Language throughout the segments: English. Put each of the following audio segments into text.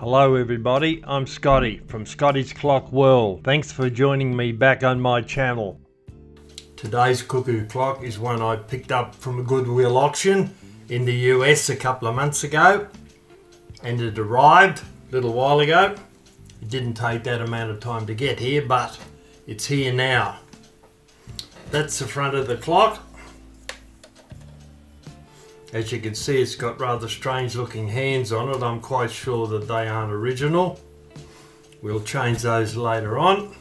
Hello everybody, I'm Scottie from Scottie's Clock World. Thanks for joining me back on my channel. Today's cuckoo clock is one I picked up from a Goodwill auction in the US a couple of months ago and it arrived a little while ago. It didn't take that amount of time to get here but it's here now. That's the front of the clock. As you can see it's got rather strange looking hands on it. I'm quite sure that they aren't original. We'll change those later on.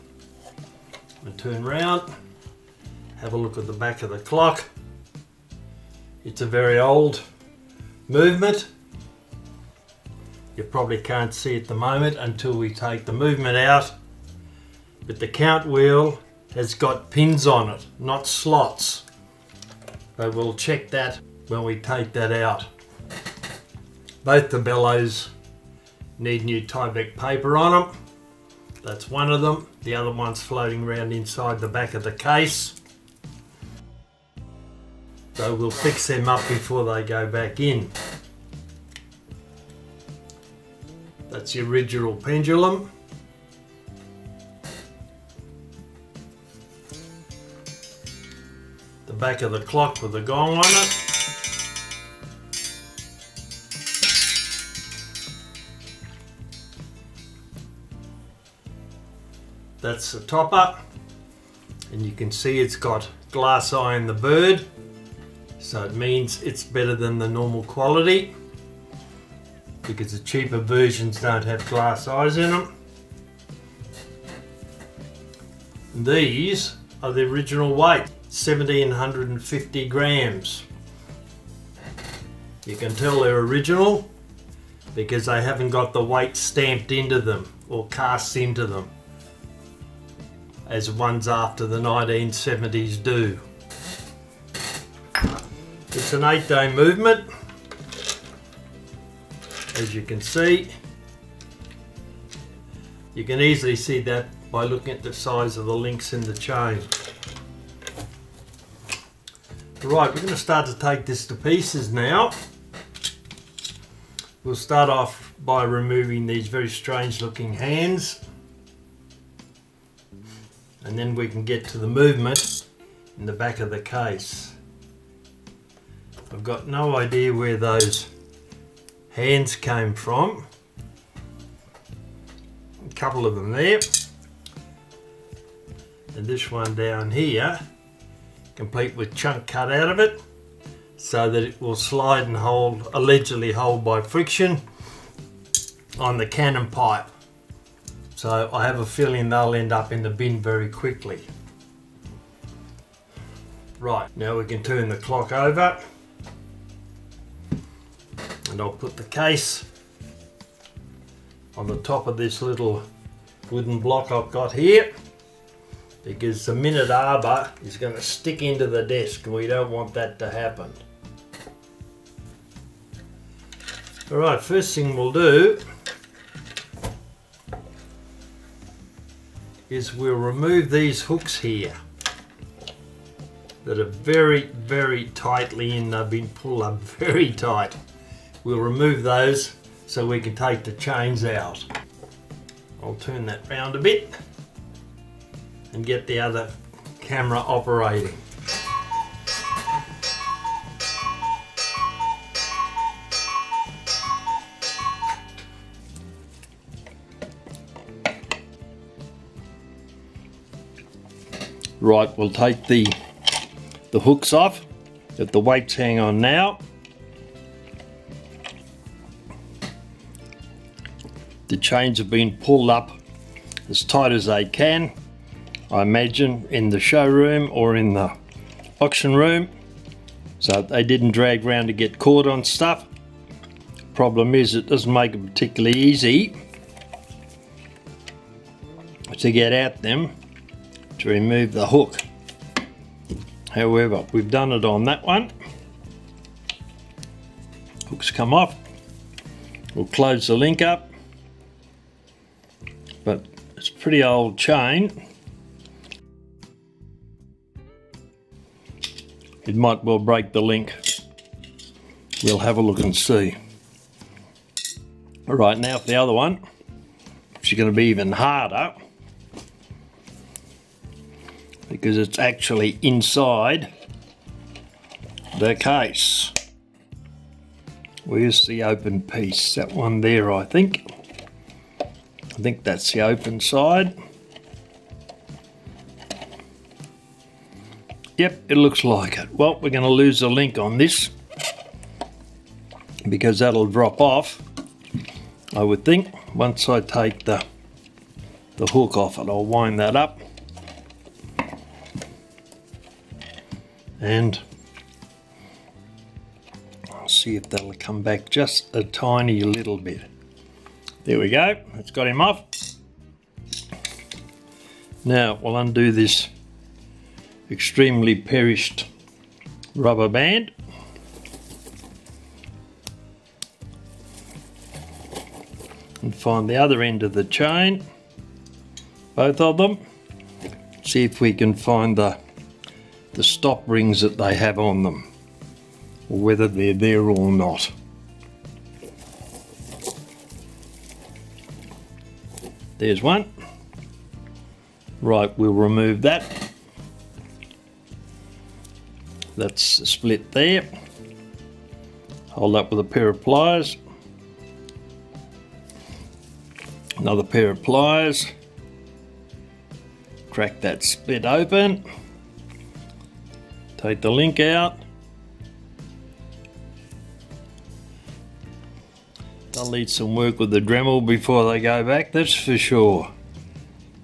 And turn round, have a look at the back of the clock. It's a very old movement. You probably can't see at the moment until we take the movement out. But the count wheel has got pins on it, not slots. But we'll check that when we take that out. Both the bellows need new Tyvek paper on them. That's one of them. The other one's floating around inside the back of the case. So we'll fix them up before they go back in. That's the original pendulum. The back of the clock with the gong on it. That's the topper. And you can see it's got glass eye in the bird. So it means it's better than the normal quality because the cheaper versions don't have glass eyes in them. And these are the original weight, 1750 grams. You can tell they're original because they haven't got the weight stamped into them or cast into them as ones after the 1970s do. It's an eight day movement, as you can see. You can easily see that by looking at the size of the links in the chain. Right, we're going to start to take this to pieces now. We'll start off by removing these very strange looking hands and then we can get to the movement in the back of the case. I've got no idea where those hands came from. A couple of them there. And this one down here, complete with chunk cut out of it, so that it will slide and hold, allegedly hold by friction on the cannon pipe. So I have a feeling they'll end up in the bin very quickly. Right, now we can turn the clock over and I'll put the case on the top of this little wooden block I've got here because the minute arbor is going to stick into the desk and we don't want that to happen. Alright, first thing we'll do is we'll remove these hooks here that are very, very tightly in. They've been pulled up very tight. We'll remove those so we can take the chains out. I'll turn that round a bit and get the other camera operating. Right, we'll take the, the hooks off that the weights hang on now. The chains have been pulled up as tight as they can, I imagine in the showroom or in the auction room. So they didn't drag around to get caught on stuff. Problem is it doesn't make it particularly easy to get at them to remove the hook. However, we've done it on that one. Hooks come off. We'll close the link up. But it's a pretty old chain. It might well break the link. We'll have a look and see. All right, now for the other one, which is going to be even harder because it's actually inside the case. Where's the open piece? That one there, I think. I think that's the open side. Yep, it looks like it. Well, we're going to lose the link on this because that'll drop off, I would think. Once I take the, the hook off it, I'll wind that up. And I'll see if that'll come back just a tiny little bit. There we go, it's got him off. Now we'll undo this extremely perished rubber band. And find the other end of the chain, both of them. See if we can find the, the stop rings that they have on them or whether they're there or not. There's one. Right, we'll remove that. That's split there. Hold up with a pair of pliers. Another pair of pliers. Crack that split open. Take the link out. They'll need some work with the Dremel before they go back, that's for sure.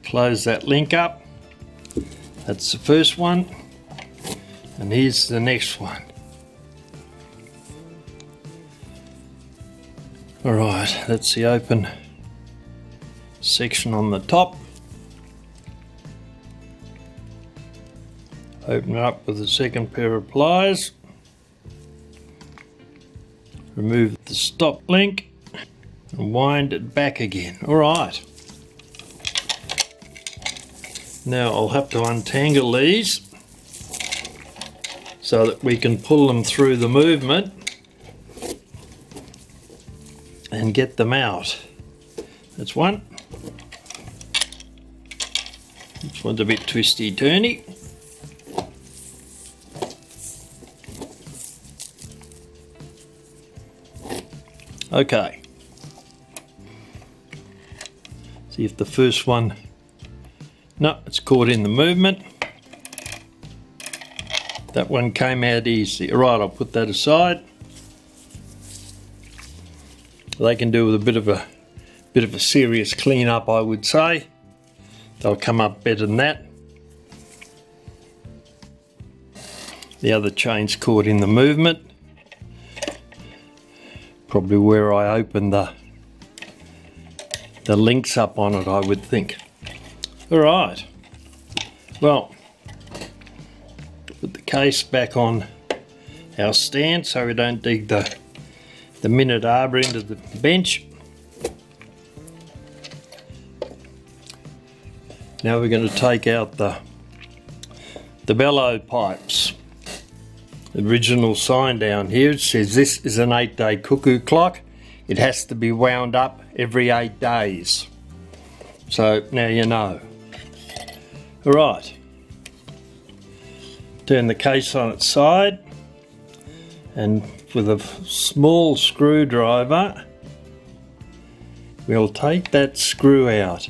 Close that link up. That's the first one. And here's the next one. Alright, that's the open section on the top. Open up with the second pair of pliers. Remove the stop link and wind it back again. All right. Now I'll have to untangle these so that we can pull them through the movement and get them out. That's one. This one's a bit twisty Okay. See if the first one, no, it's caught in the movement. That one came out easy. Right, I'll put that aside. They can do with a bit of a bit of a serious clean up, I would say. They'll come up better than that. The other chain's caught in the movement. Probably where I opened the the links up on it, I would think. All right. Well, put the case back on our stand so we don't dig the, the minute arbor into the bench. Now we're going to take out the the bellow pipes. Original sign down here it says this is an eight day cuckoo clock it has to be wound up every eight days. So now you know. Alright. Turn the case on its side and with a small screwdriver we'll take that screw out.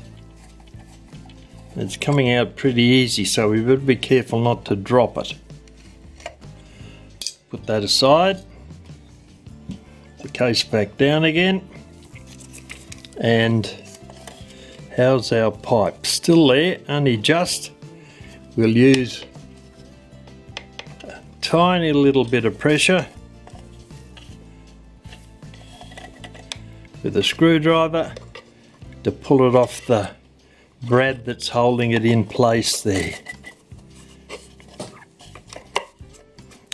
It's coming out pretty easy so we better be careful not to drop it. Put that aside. The case back down again. And how's our pipe? Still there only just. We'll use a tiny little bit of pressure with a screwdriver to pull it off the brad that's holding it in place there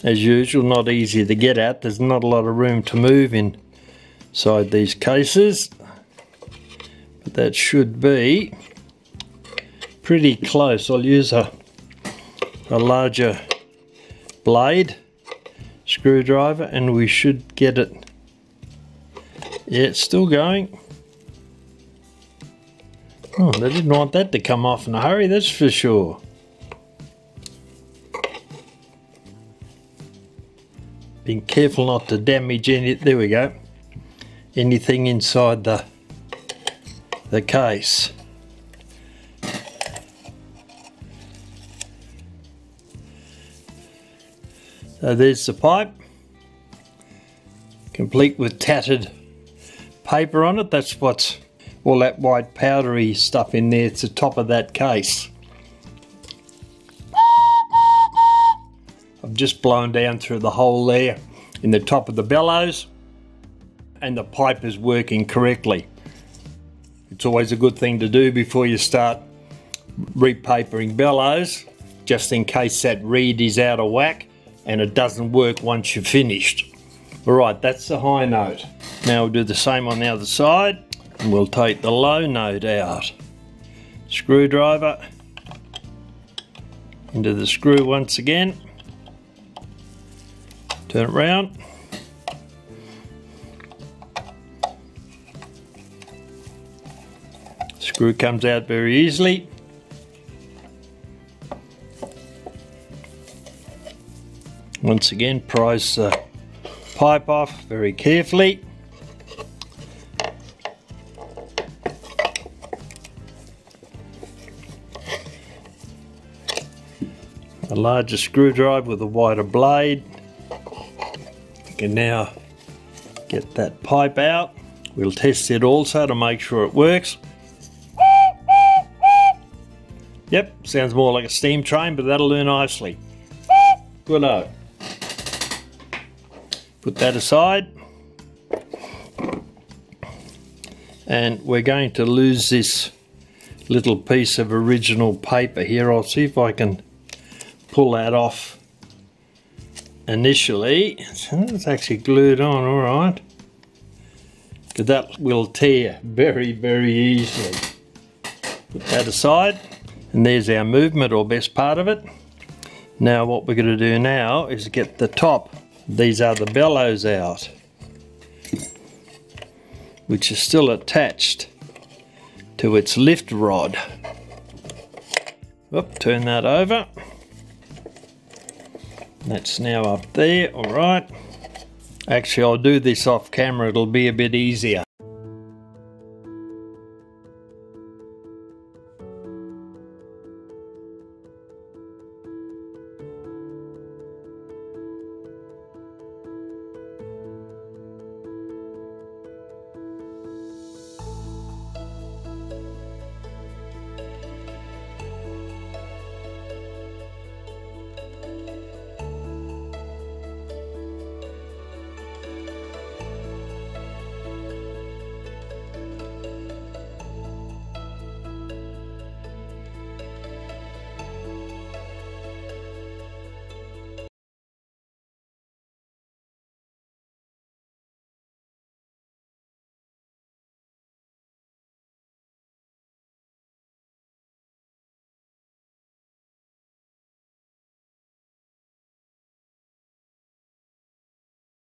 as usual not easy to get at there's not a lot of room to move inside these cases but that should be pretty close I'll use a, a larger blade screwdriver and we should get it Yeah, it's still going. Oh, they didn't want that to come off in a hurry, that's for sure. Being careful not to damage any, there we go, anything inside the, the case. So there's the pipe, complete with tattered paper on it. That's what's all that white powdery stuff in there. It's the top of that case. Just blown down through the hole there in the top of the bellows and the pipe is working correctly. It's always a good thing to do before you start repapering bellows just in case that reed is out of whack and it doesn't work once you're finished. Alright, that's the high note. Now we'll do the same on the other side and we'll take the low note out. Screwdriver into the screw once again. Turn it round. Screw comes out very easily. Once again, prise the pipe off very carefully. A larger screwdriver with a wider blade. Can now get that pipe out. We'll test it also to make sure it works. Yep, sounds more like a steam train, but that'll do nicely. Good -o. Put that aside. And we're going to lose this little piece of original paper here. I'll see if I can pull that off initially. It's actually glued on, all right. Because that will tear very, very easily. Put that aside. And there's our movement or best part of it. Now what we're going to do now is get the top these are the bellows out, which is still attached to its lift rod. Oop, turn that over. That's now up there, all right. Actually, I'll do this off camera, it'll be a bit easier.